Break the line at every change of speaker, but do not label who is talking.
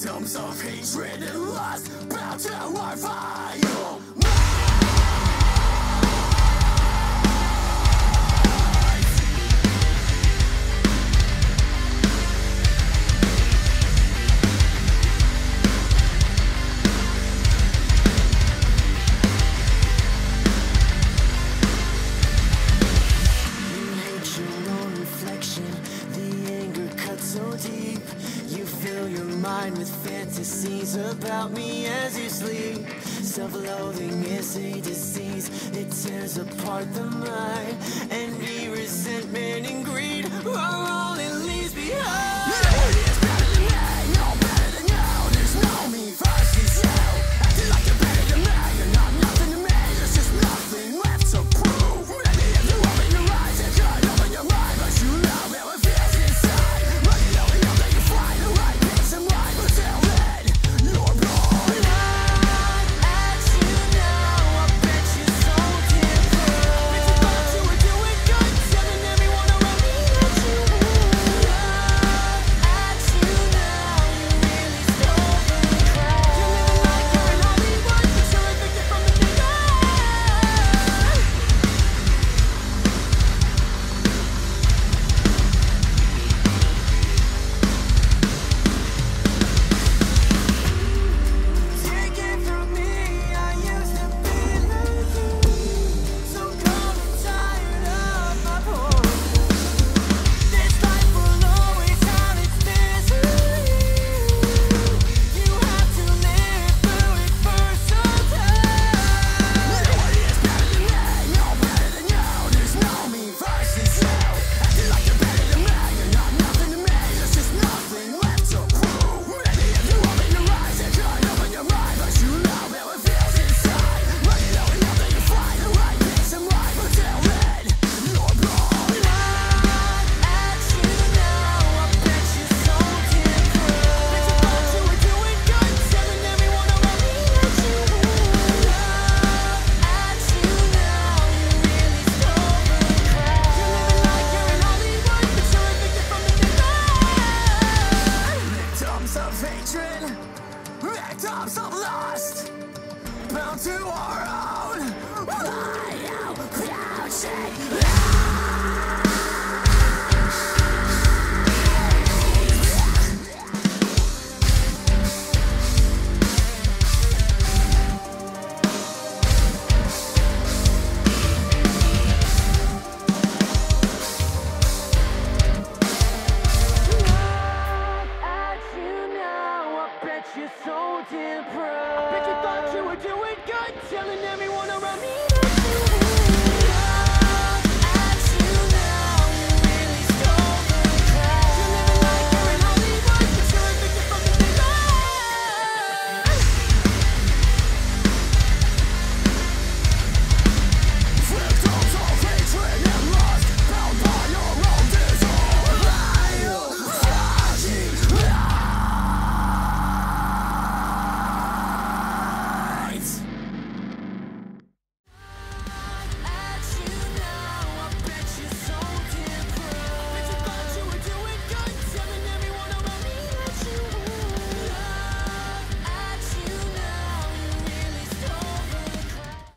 Phantoms of hatred and lust bound to horrify mind with fantasies about me as you sleep. Self-loathing is a disease. It tears apart the mind. and Victims of hatred, victims of lust, bound to our own. I am